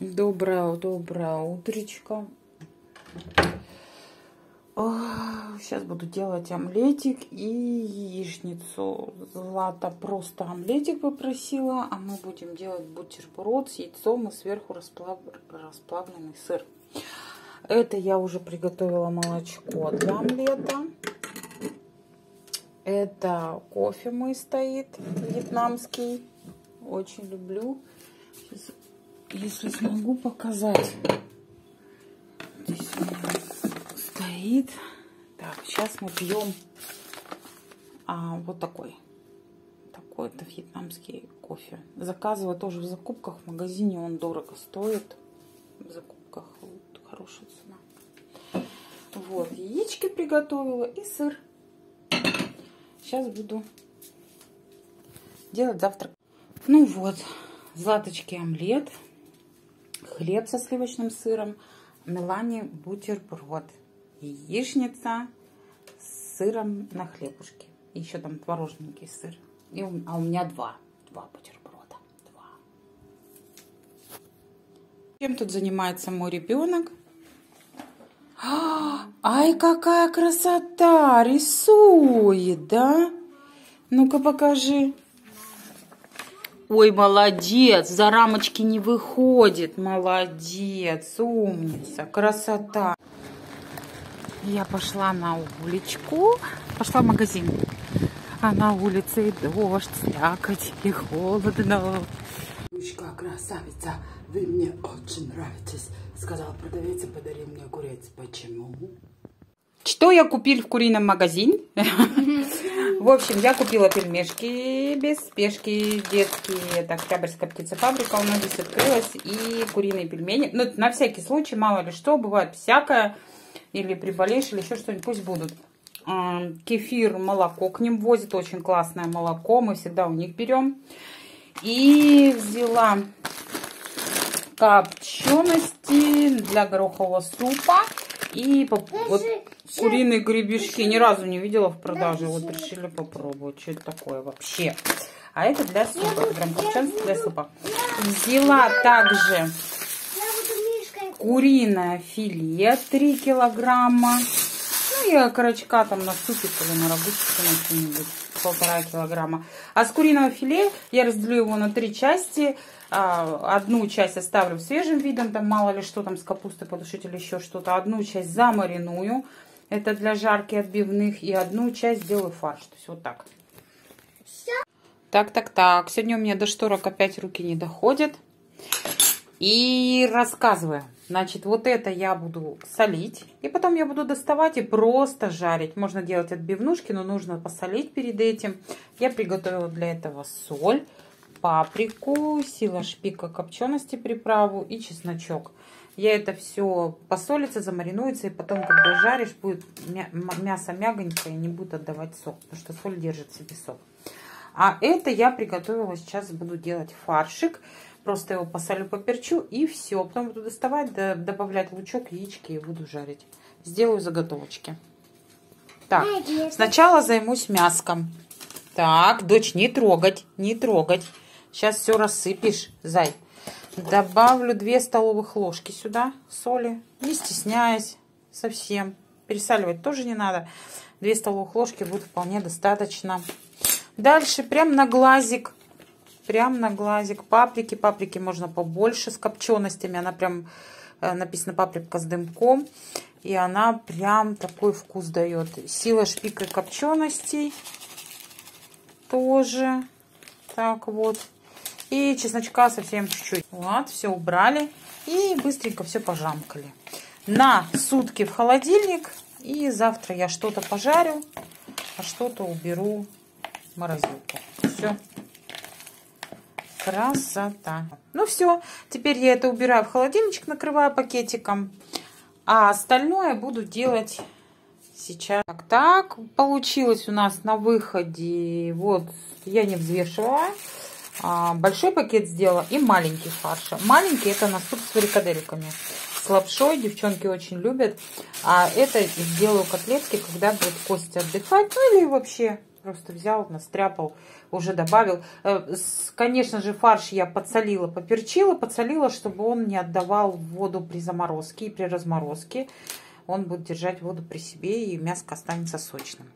Доброе, доброе утречко. Сейчас буду делать омлетик и яичницу. Злата просто омлетик попросила, а мы будем делать бутерброд с яйцом и сверху расплав... расплавленный сыр. Это я уже приготовила молочко для омлета. Это кофе мой стоит, вьетнамский. Очень люблю. Сейчас, если смогу показать. Здесь у меня стоит. Так, сейчас мы пьем а, вот такой. Такой-то вьетнамский кофе. Заказываю тоже в закупках. В магазине он дорого стоит. В закупках вот, хорошая цена. Вот, яички приготовила и сыр. Сейчас буду делать завтрак. Ну вот, златочки омлет, хлеб со сливочным сыром, Мелани бутерброд, яичница с сыром на хлебушке. Еще там творожненький сыр. И, а у меня два, два бутерброда. Два. Чем тут занимается мой ребенок? Ай, какая красота! Рисует, да? Ну-ка покажи. Ой, молодец, за рамочки не выходит. Молодец, умница, красота. Я пошла на уличку, пошла в магазин. А на улице и дождь, слякоть и холодно. Девочка, красавица, вы мне очень нравитесь. Сказал продавец и подарил мне огурец. Почему? Что я купил в курином магазине? В общем, я купила пельмешки без спешки детские. Это Октябрьская птицефабрика у нас здесь открылась. И куриные пельмени. Ну, на всякий случай, мало ли что, бывает всякое. Или приболеешь, или еще что-нибудь, пусть будут. Кефир, молоко к ним возят. Очень классное молоко. Мы всегда у них берем. И взяла копчености для горохового супа. И вот куриные гребешки ни разу не видела в продаже. Вот решили попробовать. Что это такое вообще? А это для супа. Прям копчености для супа. Взяла также куриное филе 3 килограмма. Ну, и окорочка там на супик или на рагучку на что-нибудь. Полтора килограмма. А с куриного филе я разделю его на три части. Одну часть оставлю свежим видом, там мало ли что там с капустой подушить или еще что-то. Одну часть замариную. Это для жарки отбивных. И одну часть сделаю фарш. То есть вот так. Так, так, так. Сегодня у меня до шторок опять руки не доходят. И рассказываю. Значит, вот это я буду солить. И потом я буду доставать и просто жарить. Можно делать отбивнушки, но нужно посолить перед этим. Я приготовила для этого соль, паприку, сила шпика копчености приправу и чесночок. Я это все посолится, замаринуется. И потом, когда жаришь, будет мясо мягонькое и не будет отдавать сок. Потому что соль держит себе сок. А это я приготовила, сейчас буду делать фаршик. Просто его посолю, поперчу и все. Потом буду доставать, добавлять лучок, яички и буду жарить. Сделаю заготовочки. Так, сначала займусь мяском. Так, дочь, не трогать, не трогать. Сейчас все рассыпешь, зай. Добавлю 2 столовых ложки сюда соли, не стесняясь совсем. Пересаливать тоже не надо. 2 столовых ложки будет вполне достаточно. Дальше прям на глазик прям на глазик. Паприки, паприки можно побольше с копченостями. Она прям, э, написано паприка с дымком. И она прям такой вкус дает. Сила шпика копченостей тоже. Так вот. И чесночка совсем чуть-чуть. Вот, все убрали. И быстренько все пожамкали. На сутки в холодильник. И завтра я что-то пожарю, а что-то уберу в морозилку. Все. Красота. Ну все, теперь я это убираю в холодильничек, накрываю пакетиком. А остальное буду делать сейчас. Так, так, получилось у нас на выходе. Вот, я не взвешивала. А, большой пакет сделала и маленький фарша. Маленький это на суп с фрикадельками. С лапшой девчонки очень любят. А это сделаю котлетки, когда будет Костя отдыхать. Ну или вообще Просто взял, настряпал, уже добавил. Э, конечно же, фарш я подсолила, поперчила, подсолила, чтобы он не отдавал воду при заморозке и при разморозке. Он будет держать воду при себе, и мяско останется сочным.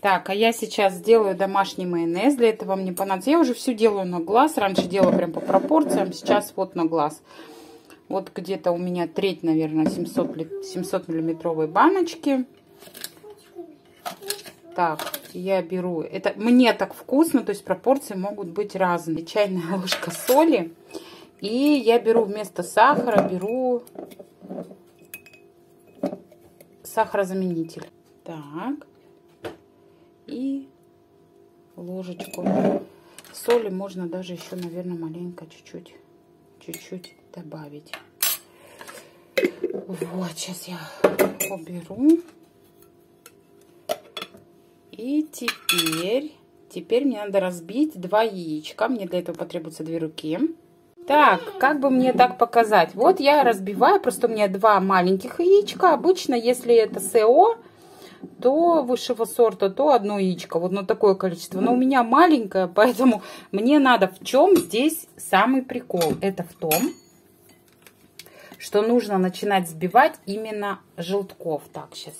Так, а я сейчас сделаю домашний майонез. Для этого мне понадобится... Я уже все делаю на глаз. Раньше делала прям по пропорциям, сейчас вот на глаз. Вот где-то у меня треть, наверное, 700, 700 миллиметровой баночки. Так, я беру... Это мне так вкусно, то есть пропорции могут быть разные. Чайная ложка соли. И я беру вместо сахара, беру сахарозаменитель. Так и ложечку соли можно даже еще, наверное, маленько чуть-чуть чуть-чуть добавить. Вот, сейчас я уберу. И теперь, теперь мне надо разбить два яичка. Мне для этого потребуется две руки. Так, как бы мне так показать? Вот я разбиваю, просто у меня два маленьких яичка. Обычно, если это СО, то высшего сорта, то одно яичко. Вот на такое количество. Но у меня маленькое, поэтому мне надо в чем здесь самый прикол. Это в том, что нужно начинать сбивать именно желтков. Так, сейчас.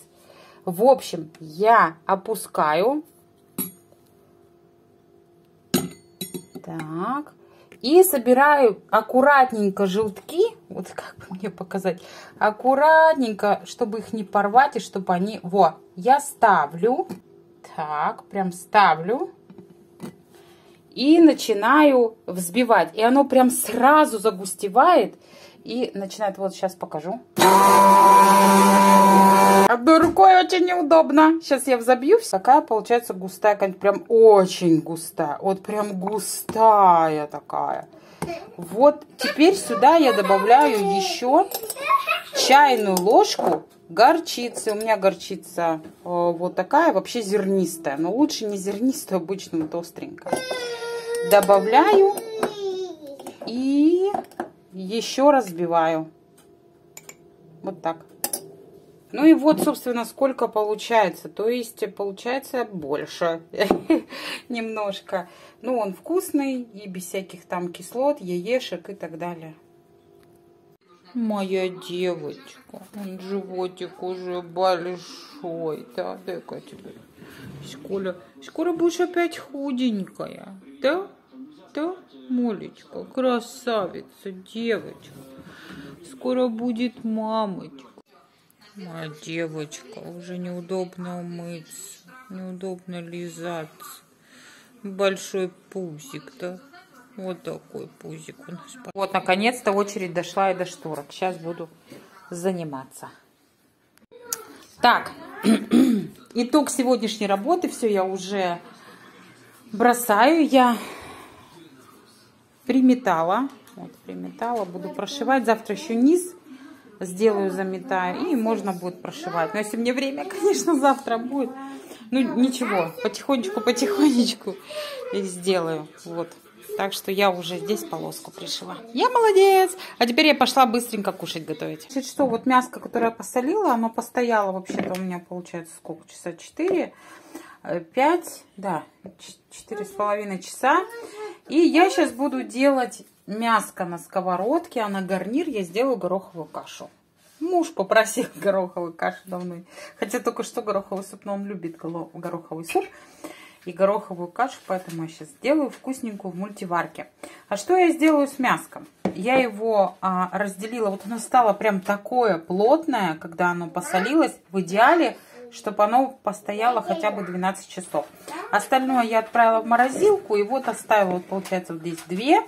В общем, я опускаю. Так. И собираю аккуратненько желтки, вот как бы мне показать, аккуратненько, чтобы их не порвать и чтобы они... Вот, я ставлю, так, прям ставлю и начинаю взбивать. И оно прям сразу загустевает и начинает, вот сейчас покажу. Одной рукой очень неудобно. Сейчас я взобью. Какая получается густая, прям очень густая. Вот прям густая такая. Вот теперь сюда я добавляю еще чайную ложку горчицы. У меня горчица э, вот такая, вообще зернистая. Но лучше не зернистую, обычную, остренькая. Добавляю и еще раз взбиваю. Вот так. Ну и вот, собственно, сколько получается. То есть, получается больше. Немножко. Ну, он вкусный и без всяких там кислот, яешек и так далее. Моя девочка, он животик уже большой, да? Дай-ка тебе. Скоро, скоро будешь опять худенькая, да? Да, Молечка, красавица, девочка. Скоро будет мамочка. Моя девочка, уже неудобно умыться, неудобно лизаться. Большой пузик, да? Вот такой пузик у нас. Вот, наконец-то очередь дошла и до шторок. Сейчас буду заниматься. Так, итог сегодняшней работы. Все, я уже бросаю. Я приметала. Вот, приметала. Буду прошивать. Завтра еще низ сделаю, заметаю. И можно будет прошивать. Но если мне время, конечно, завтра будет. Ну, ничего. Потихонечку, потихонечку их сделаю. Вот. Так что я уже здесь полоску пришила. Я молодец! А теперь я пошла быстренько кушать готовить. Значит, что, вот мяско, которое я посолила, оно постояло вообще-то у меня, получается, сколько? Часа 4? 5, э, да, четыре с половиной часа. И я сейчас буду делать мяско на сковородке, а на гарнир я сделаю гороховую кашу. Муж попросил гороховую кашу давно. Хотя только что гороховый суп, но он любит гороховый суп и гороховую кашу, поэтому я сейчас сделаю вкусненькую в мультиварке. А что я сделаю с мяском? Я его а, разделила, вот оно стало прям такое плотное, когда оно посолилось, в идеале, чтобы оно постояло хотя бы 12 часов. Остальное я отправила в морозилку, и вот оставила, вот получается, вот здесь две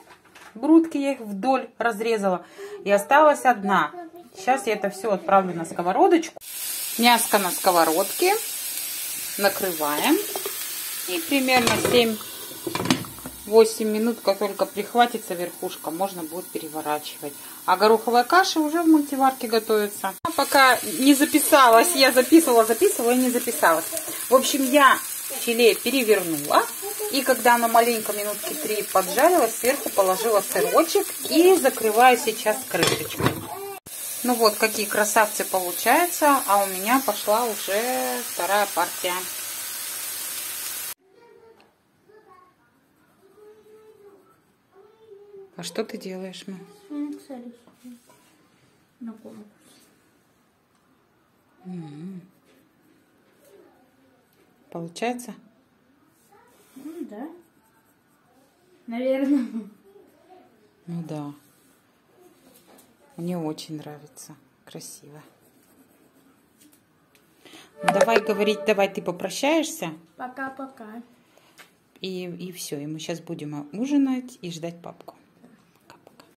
грудки, я их вдоль разрезала, и осталась одна. Сейчас я это все отправлю на сковородочку. Мяско на сковородке. Накрываем. И примерно 7-8 минут, как только прихватится верхушка, можно будет переворачивать. А гороховая каша уже в мультиварке готовится. А пока не записалась, я записывала, записывала и не записалась. В общем, я филе перевернула. И когда оно маленько минутки три поджарилось, сверху положила сырочек и закрываю сейчас крышечкой. Ну вот, какие красавцы получаются, а у меня пошла уже вторая партия. А что ты делаешь, ма? На Получается? Ну да. Наверное. Ну да. Мне очень нравится. Красиво. Ну, давай говорить, давай ты попрощаешься. Пока-пока. И, и все. И мы сейчас будем ужинать и ждать папку.